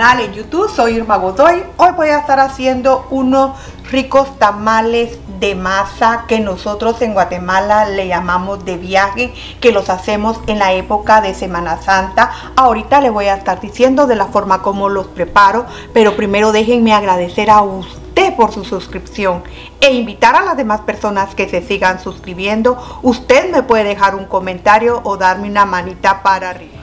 en YouTube, soy Irma Godoy. Hoy voy a estar haciendo unos ricos tamales de masa que nosotros en Guatemala le llamamos de viaje, que los hacemos en la época de Semana Santa. Ahorita les voy a estar diciendo de la forma como los preparo, pero primero déjenme agradecer a usted por su suscripción e invitar a las demás personas que se sigan suscribiendo. Usted me puede dejar un comentario o darme una manita para arriba.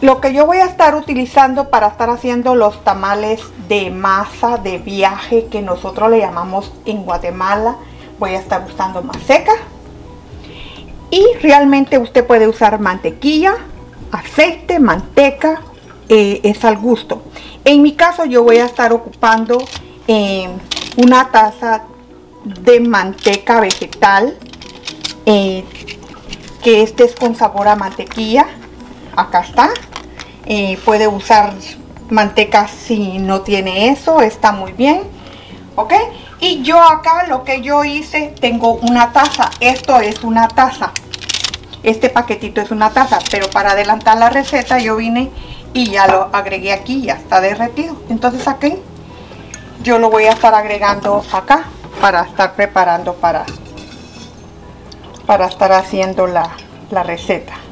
Lo que yo voy a estar utilizando para estar haciendo los tamales de masa de viaje que nosotros le llamamos en Guatemala, voy a estar usando seca Y realmente usted puede usar mantequilla, aceite, manteca, eh, es al gusto. En mi caso yo voy a estar ocupando eh, una taza de manteca vegetal, eh, que este es con sabor a mantequilla. Acá está puede usar manteca si no tiene eso, está muy bien. ¿Ok? Y yo acá lo que yo hice, tengo una taza. Esto es una taza. Este paquetito es una taza, pero para adelantar la receta yo vine y ya lo agregué aquí, ya está derretido. Entonces aquí yo lo voy a estar agregando acá para estar preparando para, para estar haciendo la, la receta.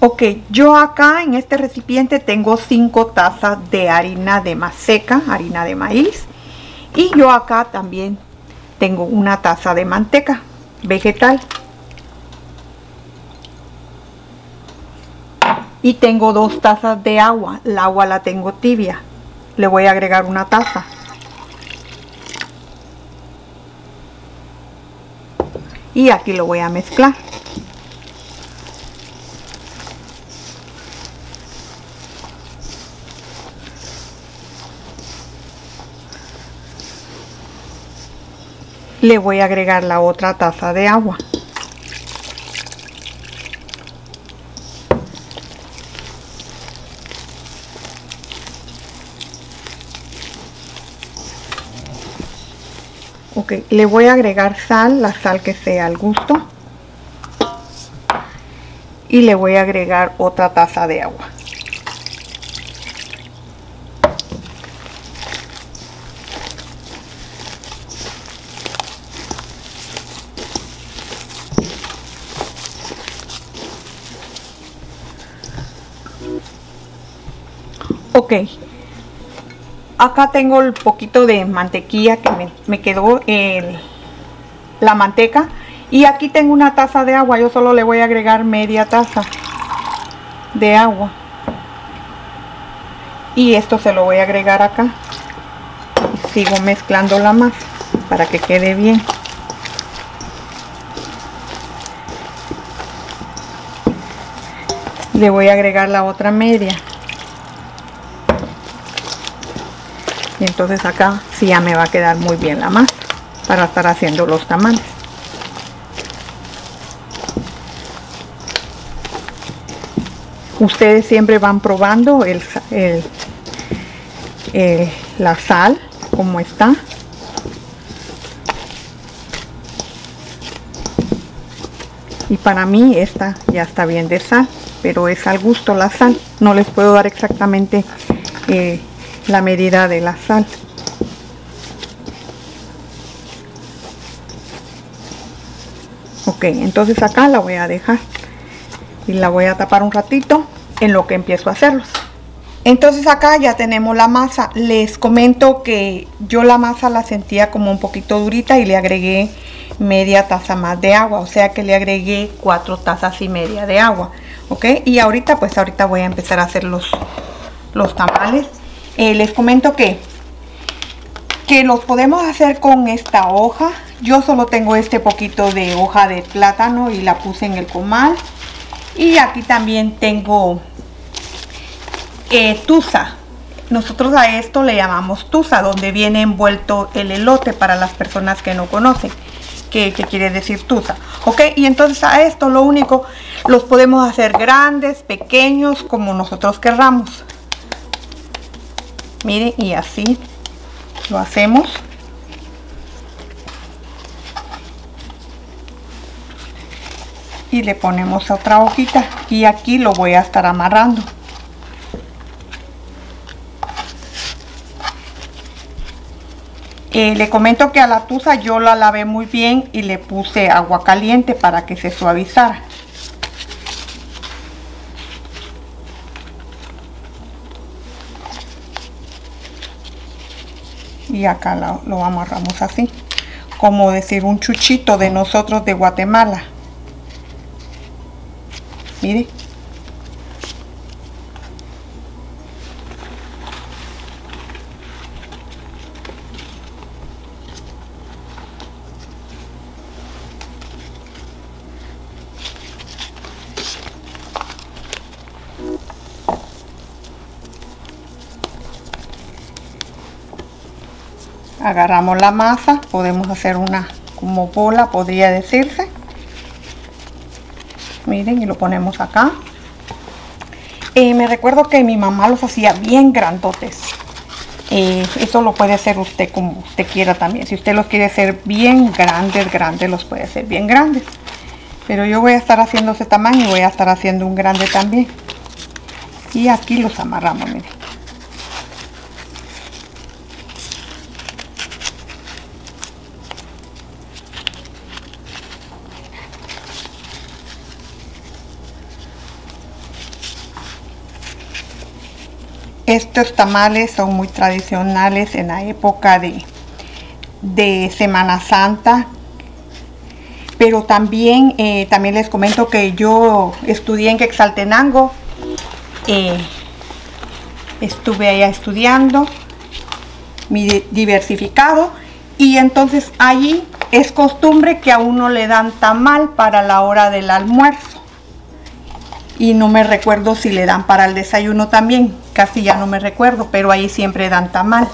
Ok, yo acá en este recipiente tengo 5 tazas de harina de seca, harina de maíz. Y yo acá también tengo una taza de manteca vegetal. Y tengo dos tazas de agua. El agua la tengo tibia. Le voy a agregar una taza. Y aquí lo voy a mezclar. Le voy a agregar la otra taza de agua. Ok, le voy a agregar sal, la sal que sea al gusto. Y le voy a agregar otra taza de agua. Ok. Acá tengo el poquito de mantequilla que me, quedó la manteca. Y aquí tengo una taza de agua. Yo solo le voy a agregar media taza de agua. Y esto se lo voy a agregar acá. Y sigo mezclando la masa para que quede bien. Le voy a agregar la otra media y entonces acá sí ya me va a quedar muy bien la masa para estar haciendo los tamales. Ustedes siempre van probando el, la sal como está. Y para mí esta ya está bien de sal pero es al gusto la sal. No les puedo dar exactamente eh, la medida de la sal. Ok, entonces acá la voy a dejar y la voy a tapar un ratito en lo que empiezo a hacerlos. Entonces acá ya tenemos la masa. Les comento que yo la masa la sentía como un poquito durita y le agregué media taza más de agua. O sea que le agregué cuatro tazas y media de agua. Ok, y ahorita pues ahorita voy a empezar a hacer los, los tamales. Eh, les comento que, que los podemos hacer con esta hoja. Yo solo tengo este poquito de hoja de plátano y la puse en el comal. Y aquí también tengo eh, tusa. Nosotros a esto le llamamos tusa, donde viene envuelto el elote para las personas que no conocen. ¿Qué quiere decir tusa. ¿Ok? Y entonces a esto lo único, los podemos hacer grandes, pequeños, como nosotros querramos miren y así lo hacemos. Y le ponemos otra hojita. Y aquí lo voy a estar amarrando. Eh, le comento que a la tusa yo la lavé muy bien y le puse agua caliente para que se suavizara. Y acá lo, amarramos así, como decir un chuchito de nosotros de Guatemala. Mire. Agarramos la masa podemos hacer una como bola podría decirse. Miren y lo ponemos acá. Eh, me recuerdo que mi mamá los hacía bien grandotes. Eh, eso lo puede hacer usted como usted quiera también. Si usted los quiere hacer bien grandes grandes los puede hacer bien grandes. Pero yo voy a estar haciendo ese tamaño y voy a estar haciendo un grande también. Y aquí los amarramos miren Estos tamales son muy tradicionales en la época de, de Semana Santa. Pero también, eh, también les comento que yo estudié en Quexaltenango. Eh, estuve allá estudiando mi diversificado y entonces allí es costumbre que a uno le dan tamal para la hora del almuerzo y no me recuerdo si le dan para el desayuno también, casi ya no me recuerdo, pero ahí siempre dan tamal.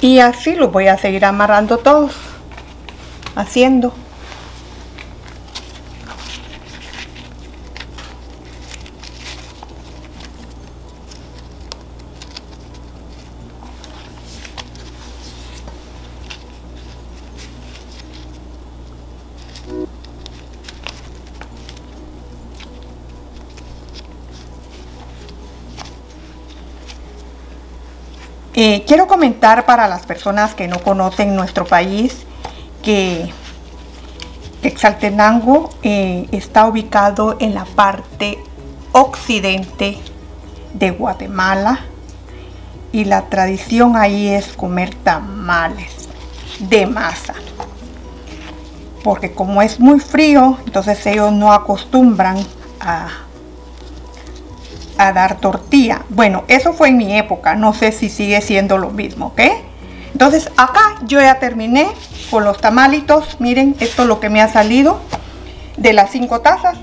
Y así lo voy a seguir amarrando todos haciendo. Eh, quiero comentar para las personas que no conocen nuestro país que Exaltenango eh, está ubicado en la parte occidente de Guatemala y la tradición ahí es comer tamales de masa. Porque como es muy frío entonces ellos no acostumbran a, a dar tortilla. Bueno eso fue en mi época no sé si sigue siendo lo mismo ok entonces acá yo ya terminé con los tamalitos. Miren, esto es lo que me ha salido de las cinco tazas.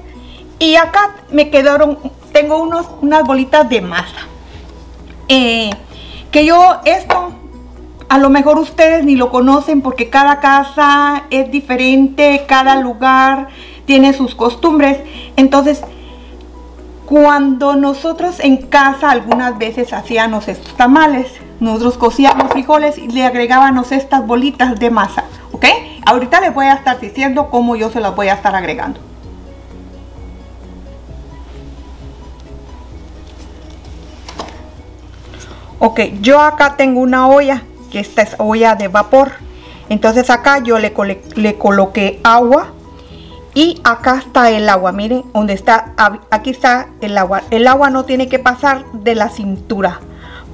Y acá me quedaron, tengo unos, unas bolitas de masa. Eh, que yo esto, a lo mejor ustedes ni lo conocen porque cada casa es diferente, cada lugar tiene sus costumbres. Entonces, cuando nosotros en casa algunas veces hacíamos estos tamales, nosotros cocíamos frijoles y le agregábamos estas bolitas de masa, ¿ok? Ahorita les voy a estar diciendo cómo yo se las voy a estar agregando. Ok, yo acá tengo una olla, que esta es olla de vapor. Entonces acá yo le, le coloqué agua y acá está el agua, miren, donde está, aquí está el agua. El agua no tiene que pasar de la cintura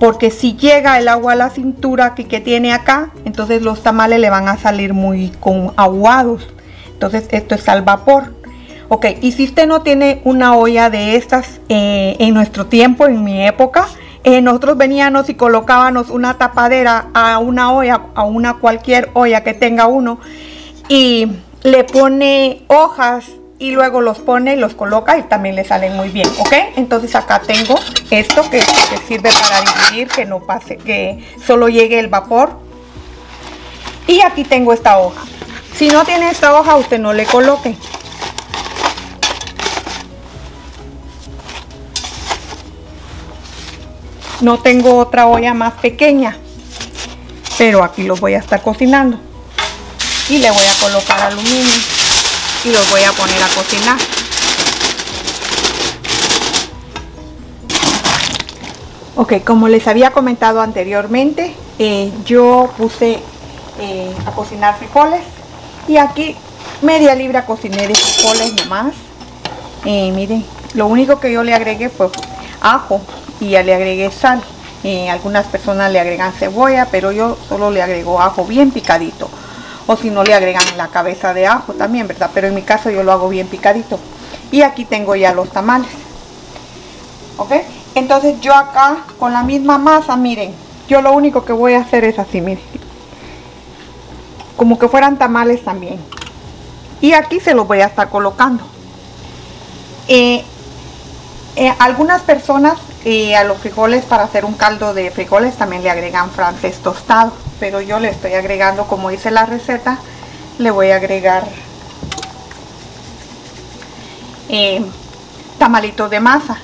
porque si llega el agua a la cintura que, que tiene acá, entonces los tamales le van a salir muy con aguados. Entonces esto es al vapor. Ok, y si usted no tiene una olla de estas eh, en nuestro tiempo, en mi época, eh, nosotros veníamos y colocábamos una tapadera a una olla, a una cualquier olla que tenga uno, y le pone hojas y luego los pone y los coloca y también le salen muy bien, ¿ok? Entonces acá tengo esto que, sirve para dividir, que no pase, que solo llegue el vapor. Y aquí tengo esta hoja. Si no tiene esta hoja, usted no le coloque. No tengo otra olla más pequeña, pero aquí los voy a estar cocinando. Y le voy a colocar aluminio y los voy a poner a cocinar. Ok, como les había comentado anteriormente, eh, yo puse eh, a cocinar frijoles y aquí media libra cociné de frijoles nomás. Eh, miren, lo único que yo le agregué fue ajo y ya le agregué sal. algunas personas le agregan cebolla, pero yo solo le agrego ajo bien picadito. O si no le agregan la cabeza de ajo también, ¿verdad? Pero en mi caso yo lo hago bien picadito. Y aquí tengo ya los tamales. ¿Ok? Entonces yo acá con la misma masa, miren, yo lo único que voy a hacer es así, miren. Como que fueran tamales también. Y aquí se los voy a estar colocando. Eh, eh, algunas personas eh, a los frijoles para hacer un caldo de frijoles también le agregan francés tostado. Pero yo le estoy agregando, como dice la receta, le voy a agregar tamalitos de masa.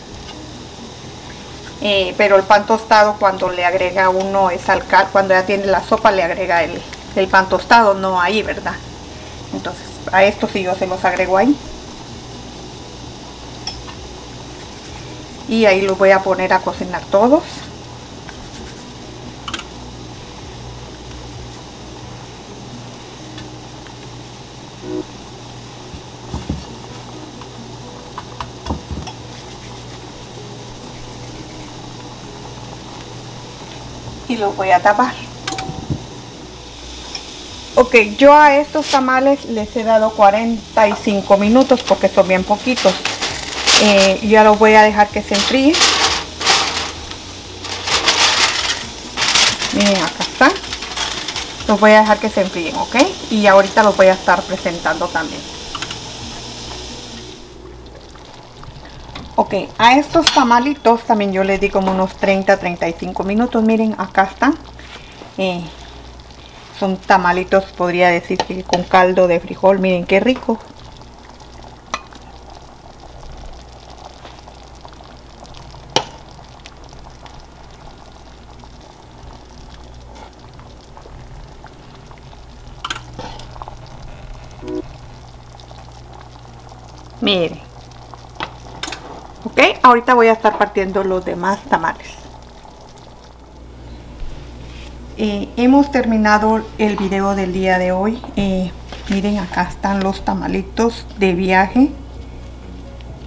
Eh, pero el pan tostado cuando le agrega uno es al cuando ya tiene la sopa le agrega el, el pan tostado, no ahí, ¿verdad? Entonces a esto sí yo se los agrego ahí. Y ahí los voy a poner a cocinar todos. Y los voy a tapar. Ok yo a estos tamales les he dado 45 minutos porque son bien poquitos. Eh, ya los voy a dejar que se enfríen. Miren acá están. Los voy a dejar que se enfríen ok. Y ahorita los voy a estar presentando también Ok, a estos tamalitos también yo les di como unos 30-35 minutos. Miren, acá están. Eh, son tamalitos, podría decir que con caldo de frijol. Miren qué rico. Miren ok ahorita voy a estar partiendo los demás tamales. Eh, hemos terminado el video del día de hoy. Eh, miren acá están los tamalitos de viaje.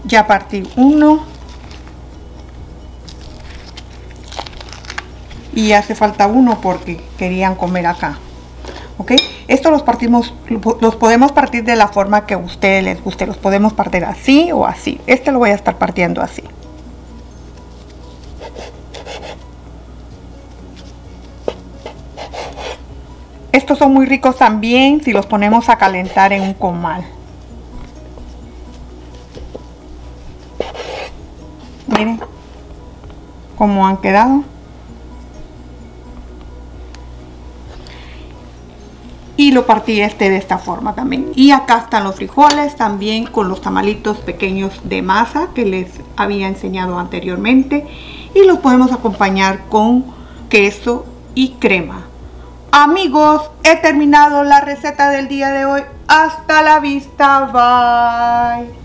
Ya partí uno. Y hace falta uno porque querían comer acá. Ok esto los partimos, los podemos partir de la forma que a ustedes les guste. Los podemos partir así o así. Este lo voy a estar partiendo así. Estos son muy ricos también si los ponemos a calentar en un comal. Miren cómo han quedado. Y lo partí este de esta forma también. Y acá están los frijoles también con los tamalitos pequeños de masa que les había enseñado anteriormente. Y los podemos acompañar con queso y crema. Amigos he terminado la receta del día de hoy. Hasta la vista bye